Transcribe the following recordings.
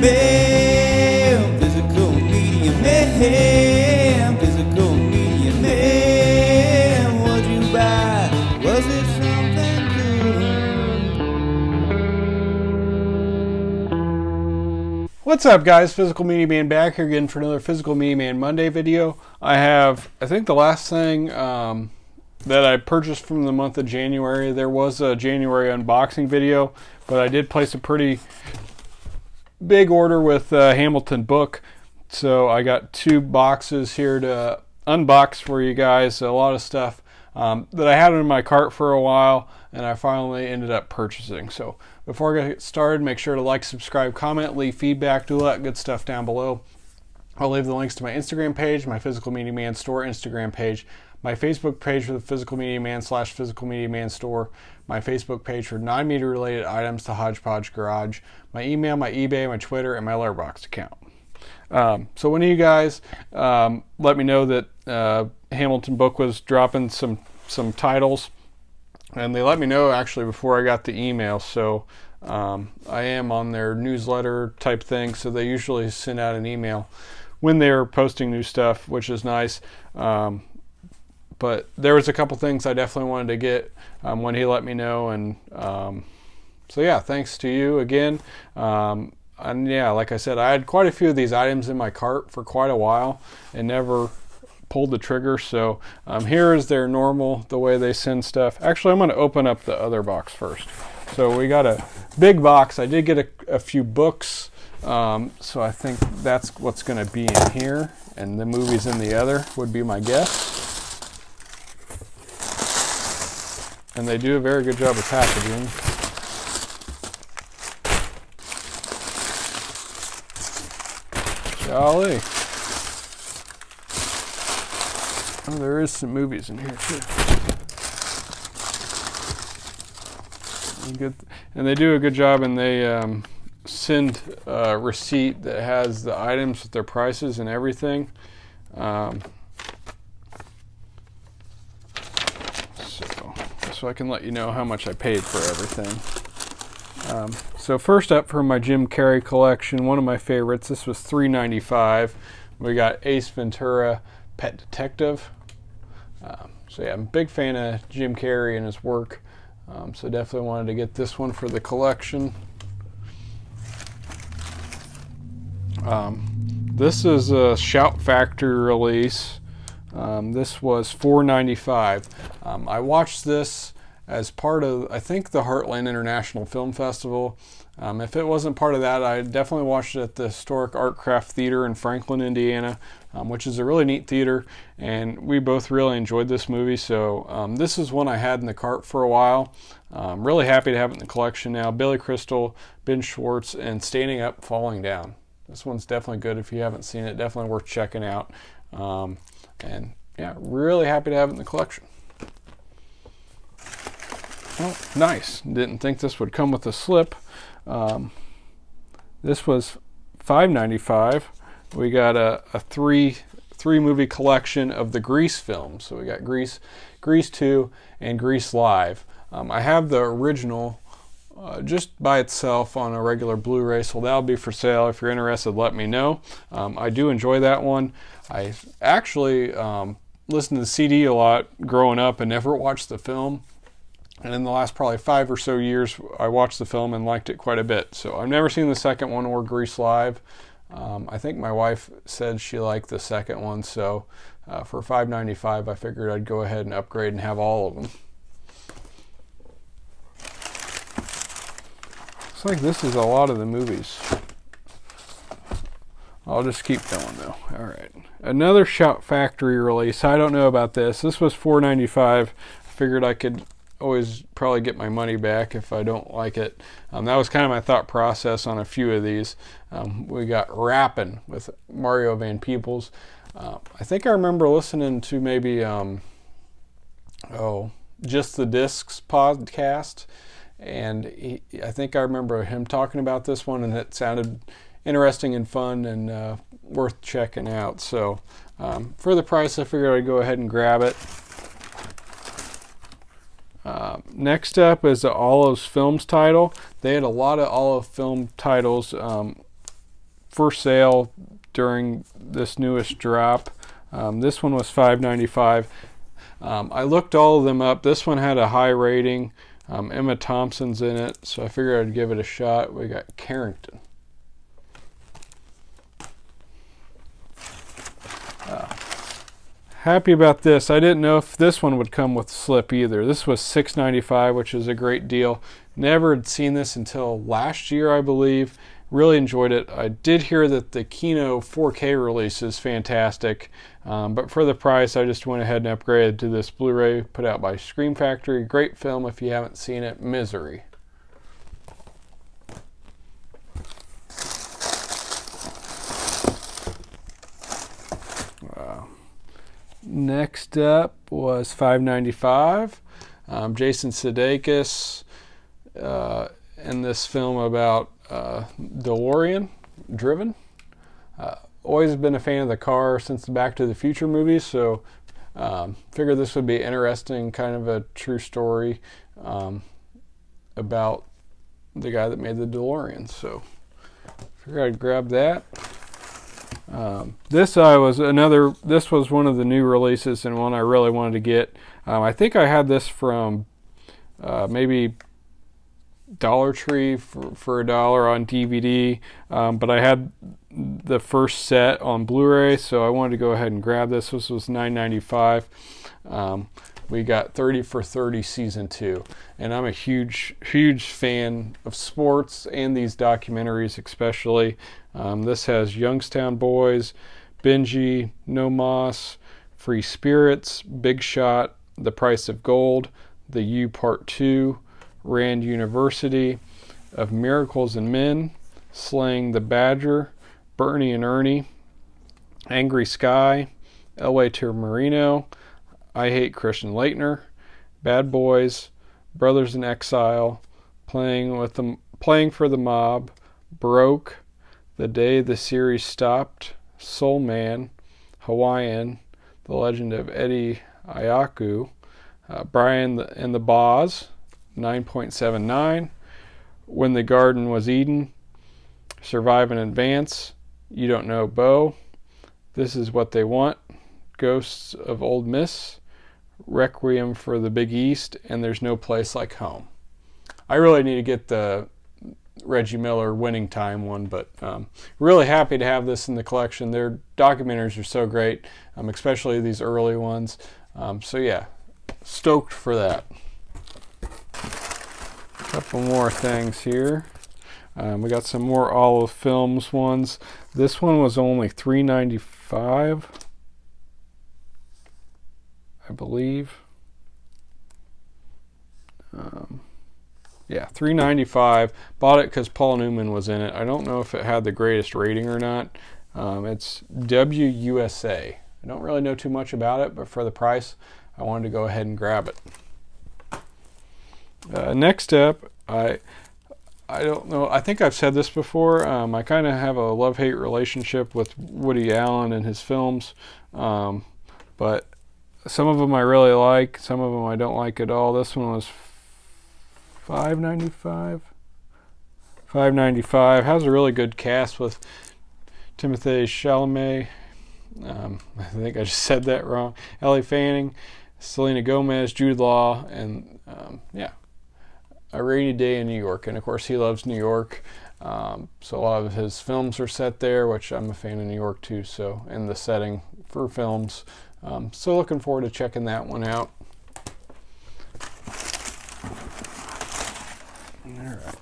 man. Physical media man. Physical media man. What'd you buy? Was it something good? What's up guys, Physical Media Man back here again for another Physical Media Man Monday video. I have, I think the last thing um, that I purchased from the month of January, there was a January unboxing video, but I did place a pretty big order with uh, Hamilton Book. So I got two boxes here to unbox for you guys, a lot of stuff um, that I had in my cart for a while and I finally ended up purchasing. So before I get started, make sure to like, subscribe, comment, leave feedback, do all that good stuff down below. I'll leave the links to my Instagram page, my Physical Media Man Store Instagram page, my Facebook page for the Physical Media Man slash Physical Media Man Store, my Facebook page for non-media related items to Hodgepodge Garage, my email, my eBay, my Twitter, and my Letterboxd account. Um, so of you guys um, let me know that uh, Hamilton Book was dropping some some titles, and they let me know actually before I got the email. So um, I am on their newsletter type thing. So they usually send out an email when they're posting new stuff, which is nice. Um, but there was a couple things I definitely wanted to get um, when he let me know, and um, so yeah, thanks to you again. Um, and yeah, like I said, I had quite a few of these items in my cart for quite a while and never pulled the trigger. So um, here is their normal, the way they send stuff. Actually, I'm going to open up the other box first. So we got a big box. I did get a, a few books. Um, so I think that's what's going to be in here, and the movies in the other would be my guess. And they do a very good job of packaging. Golly. Oh, there is some movies in here too. Good, and they do a good job, and they um, send a receipt that has the items with their prices and everything. Um, so, I can let you know how much I paid for everything. Um, so first up from my Jim Carrey collection, one of my favorites. This was $3.95. We got Ace Ventura, Pet Detective. Um, so yeah, I'm a big fan of Jim Carrey and his work. Um, so definitely wanted to get this one for the collection. Um, this is a Shout Factory release. Um, this was $4.95. Um, I watched this as part of, I think, the Heartland International Film Festival. Um, if it wasn't part of that, I definitely watched it at the Historic Artcraft Theater in Franklin, Indiana, um, which is a really neat theater, and we both really enjoyed this movie. So um, this is one I had in the cart for a while. I'm really happy to have it in the collection now. Billy Crystal, Ben Schwartz, and Standing Up, Falling Down. This one's definitely good if you haven't seen it. Definitely worth checking out. And yeah, really happy to have it in the collection. Oh, nice. Didn't think this would come with a slip. Um, this was $5.95. We got a, a three three movie collection of the Grease films. So we got Grease, Grease 2, and Grease Live. Um, I have the original uh, just by itself on a regular Blu-ray, so that'll be for sale. If you're interested, let me know. Um, I do enjoy that one. I actually um, listened to the CD a lot growing up and never watched the film. And in the last probably five or so years, I watched the film and liked it quite a bit. So I've never seen the second one or Grease Live. Um, I think my wife said she liked the second one, so uh, for $5.95, I figured I'd go ahead and upgrade and have all of them. Looks like this is a lot of the movies. I'll just keep going though. All right, another Shout Factory release. I don't know about this. This was $4.95. I figured I could always probably get my money back if I don't like it. Um, that was kind of my thought process on a few of these. Um, we got Rappin' with Mario Van Peebles. Uh, I think I remember listening to maybe, um, oh, Just the Discs podcast. And he, I think I remember him talking about this one, and it sounded interesting and fun and uh, worth checking out. So um, for the price, I figured I'd go ahead and grab it. Uh, next up is the Olive's Films title. They had a lot of Olive film titles um, for sale during this newest drop. Um, this one was $5.95. Um, I looked all of them up. This one had a high rating. Um, Emma Thompson's in it, so I figured I'd give it a shot. We got Carrington. Uh, happy about this. I didn't know if this one would come with slip either. This was $6.95, which is a great deal. Never had seen this until last year, I believe. Really enjoyed it. I did hear that the Kino 4K release is fantastic, um, but for the price, I just went ahead and upgraded to this Blu ray put out by Scream Factory. Great film if you haven't seen it Misery. Next up was 595. Um, Jason Sudeikis uh, in this film about uh, DeLorean driven. Uh, always been a fan of the car since the Back to the Future movies, so um, figured this would be interesting, kind of a true story um, about the guy that made the DeLorean. So figured I'd grab that. Um, this I was another. This was one of the new releases and one I really wanted to get. Um, I think I had this from uh, maybe Dollar Tree for, for a dollar on DVD, um, but I had the first set on Blu-ray, so I wanted to go ahead and grab this. This was $9.95. Um, we got 30 for 30 season two, and I'm a huge, huge fan of sports and these documentaries, especially. Um, this has Youngstown Boys, Benji, No Más, Free Spirits, Big Shot, The Price of Gold, The U Part Two. Rand University, of Miracles and Men, Slaying the Badger, Bernie and Ernie, Angry Sky, Elway to Marino, I Hate Christian Laettner, Bad Boys, Brothers in Exile, Playing with the Playing for the Mob, Broke, The Day the Series Stopped, Soul Man, Hawaiian, The Legend of Eddie Aikau, uh, Brian and the Boz, 9.79. When the Garden Was Eden. Survive and Advance. You Don't Know Bo. This Is What They Want. Ghosts of Ole Miss. Requiem for the Big East. And There's No Place Like Home. I really need to get the Reggie Miller winning time one, but um, really happy to have this in the collection. Their documentaries are so great, um, especially these early ones. Um, so yeah, stoked for that couple more things here. Um, we got some more Olive Films ones. This one was only $3.95, I believe. Um, yeah, $3.95. Bought it because Paul Newman was in it. I don't know if it had the greatest rating or not. Um, it's WUSA. I don't really know too much about it, but for the price, I wanted to go ahead and grab it. Uh, next up, I I don't know. I think I've said this before. Um, I kind of have a love-hate relationship with Woody Allen and his films, um, but some of them I really like. Some of them I don't like at all. This one was five ninety five. Five ninety five has a really good cast with Timothy Chalamet. Um, I think I just said that wrong. Ellie Fanning, Selena Gomez, Jude Law, and um, yeah, a rainy day in New York. And of course, he loves New York. Um, so a lot of his films are set there, which I'm a fan of New York too. So in the setting for films. Um, so looking forward to checking that one out. All right.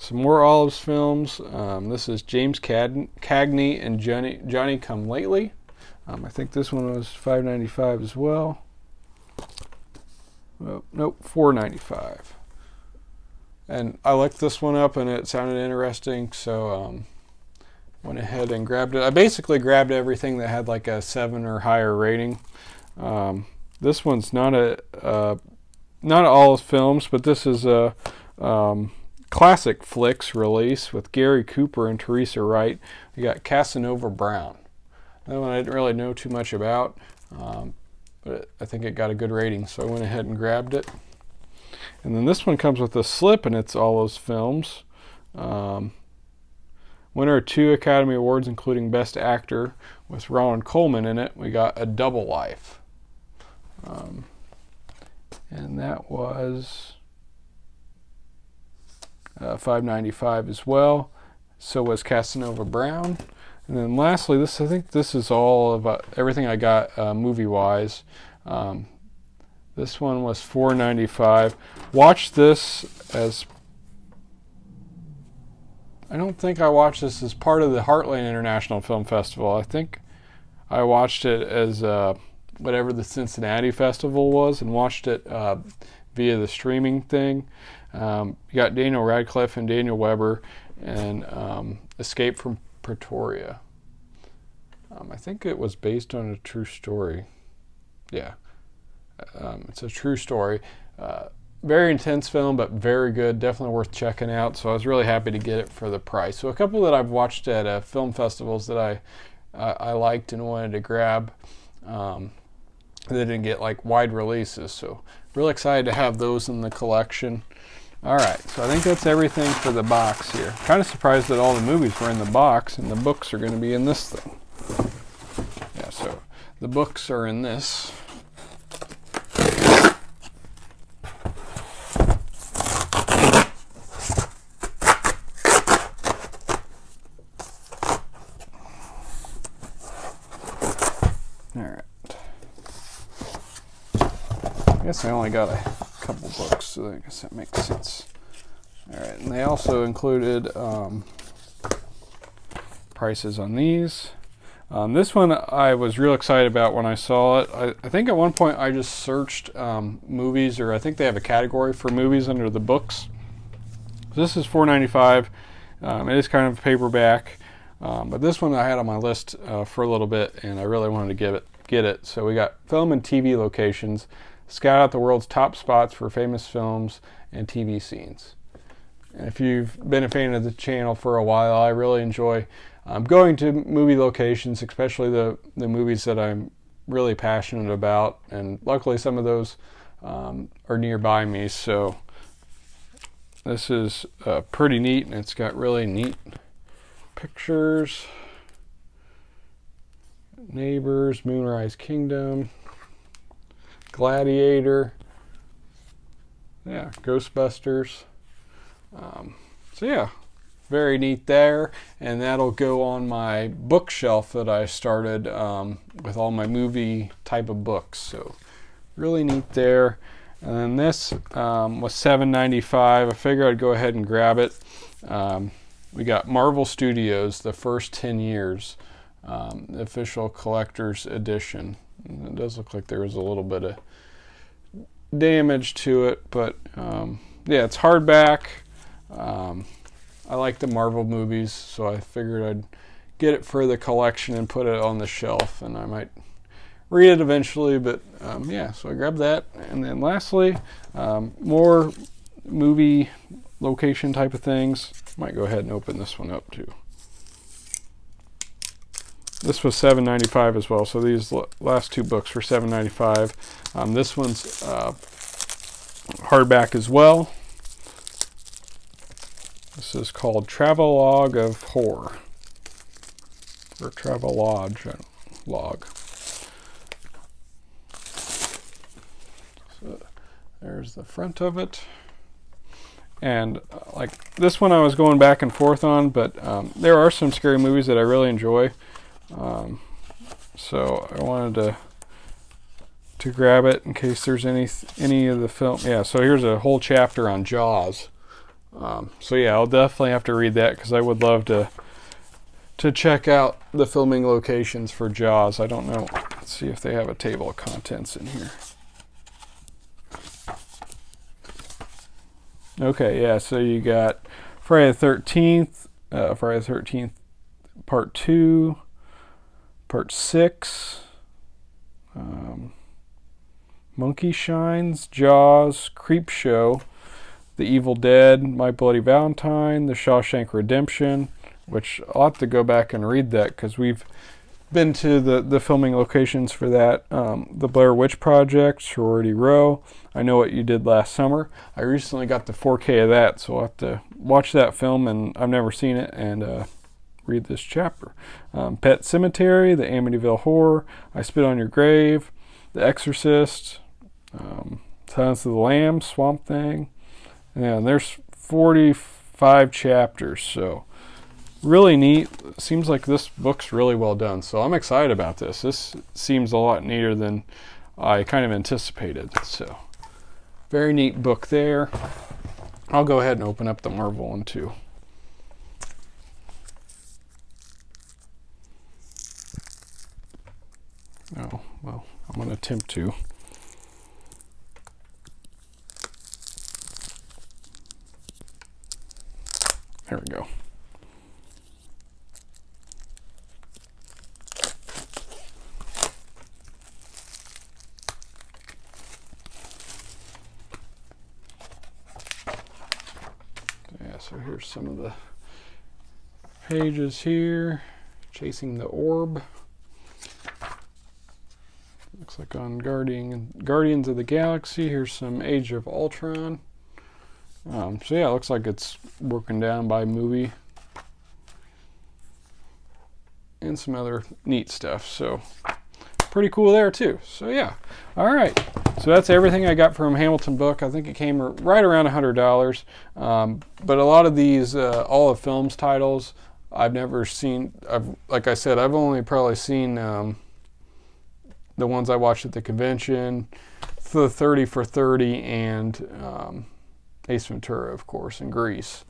Some more Olives films. Um, this is James Cad- Cagney and Johnny Johnny Come Lately. Um, I think this one was 5.95 as well. Oh, nope, 4.95 and I looked this one up and it sounded interesting, so um, went ahead and grabbed it. I basically grabbed everything that had like a seven or higher rating. Um, this one's not a uh, not all films, but this is a um, ClassicFlix release with Gary Cooper and Teresa Wright. We got Casanova Brown. That one I didn't really know too much about, um, but I think it got a good rating, so I went ahead and grabbed it. And then this one comes with a slip, and it's all those films. Um, winner of two Academy Awards, including Best Actor, with Ronald Colman in it. We got A Double Life. Um, and that was uh, 595 as well. So was Casanova Brown. And then lastly, this I think this is all about everything I got uh, movie wise. Um, this one was 495. Watch this as I don't think I watched this as part of the Heartland International Film Festival. I think I watched it as uh, whatever the Cincinnati Festival was and watched it uh, via the streaming thing. Um, you got Daniel Radcliffe and Daniel Webber and um, Escape from Pretoria. Um, I think it was based on a true story. Yeah, um, it's a true story. Uh, very intense film, but very good. Definitely worth checking out. So I was really happy to get it for the price. So a couple that I've watched at uh, film festivals that I uh, I liked and wanted to grab. Um, they didn't get like wide releases, so really excited to have those in the collection. All right, so I think that's everything for the box here. Kind of surprised that all the movies were in the box and the books are going to be in this thing. Yeah, so the books are in this. All right. I guess I only got a couple books, so I guess that makes sense. All right, and they also included um, prices on these. Um, this one I was real excited about when I saw it. I, I think at one point I just searched um, movies, or I think they have a category for movies under the books. So this is $4.95. Um, it is kind of a paperback, um, but this one I had on my list uh, for a little bit, and I really wanted to give it get it. So we got film and TV locations. Scout out the world's top spots for famous films and TV scenes. And if you've been a fan of the channel for a while, I really enjoy um, going to movie locations, especially the, the movies that I'm really passionate about. And luckily, some of those um, are nearby me. So this is uh, pretty neat, and it's got really neat pictures. Neighbors, Moonrise Kingdom. Gladiator. Yeah, Ghostbusters. Um, so yeah, very neat there, and that'll go on my bookshelf that I started um, with all my movie type of books. So really neat there. And then this um, was $7.95. I figured I'd go ahead and grab it. Um, we got Marvel Studios, the first 10 years, um, official collector's edition. And it does look like there was a little bit of damage to it, but um, yeah, it's hardback. Um, I like the Marvel movies, so I figured I'd get it for the collection and put it on the shelf, and I might read it eventually. But um, yeah, so I grabbed that, and then lastly, um, more movie location type of things. Might go ahead and open this one up too. This was $7.95 as well. So these last two books were $7.95. Um, this one's uh, hardback as well. This is called Travelogue of Horror, or Travelogue log. So there's the front of it. And uh, like this one, I was going back and forth on, but um, there are some scary movies that I really enjoy. Um, so I wanted to to grab it in case there's any any of the film. Yeah, so here's a whole chapter on Jaws. Um, so yeah, I'll definitely have to read that because I would love to to check out the filming locations for Jaws. I don't know. Let's see if they have a table of contents in here. Okay, yeah. So you got Friday the Thirteenth, uh, Friday the Thirteenth, Part Two, Part Six. Um, Monkey Shines, Jaws, Creepshow, The Evil Dead, My Bloody Valentine, The Shawshank Redemption, which I'll have to go back and read that because we've been to the, the filming locations for that. Um, the Blair Witch Project, Sorority Row, I Know What You Did Last Summer. I recently got the 4K of that, so I'll have to watch that film, and I've never seen it, and uh, read this chapter. Um, Pet Sematary, The Amityville Horror, I Spit on Your Grave, The Exorcist, um, Silence of the Lambs, Swamp Thing. And there's 45 chapters, so really neat. Seems like this book's really well done, so I'm excited about this. This seems a lot neater than I kind of anticipated. So, very neat book there. I'll go ahead and open up the Marvel one too. Oh, well, I'm going to attempt to. There we go. Yeah, so here's some of the pages here. Chasing the orb. Like on Guardian, Guardians of the Galaxy. Here's some Age of Ultron. Um, so yeah, it looks like it's broken down by movie. And some other neat stuff. So pretty cool there too. So yeah. All right. So that's everything I got from Hamilton Book. I think it came right around $100. Um, but a lot of these uh, Olive Films titles I've never seen. I've, like I said, I've only probably seen um, the ones I watched at the convention, the 30 for 30 and um, Ace Ventura, of course, and Grease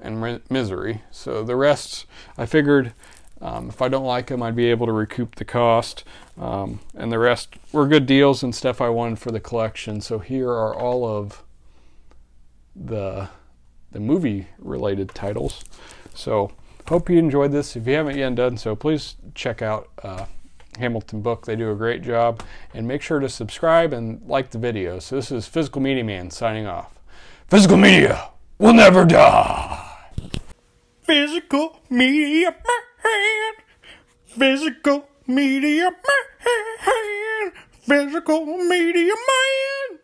and Misery. So the rest, I figured um, if I don't like them, I'd be able to recoup the cost. Um, and the rest were good deals and stuff I wanted for the collection. So here are all of the the movie related titles. So hope you enjoyed this. If you haven't yet done so, please check out uh, Hamilton Book. They do a great job. And make sure to subscribe and like the video. So this is Physical Media Man signing off. Physical media will never die. Physical media man. Physical media man. Physical media man.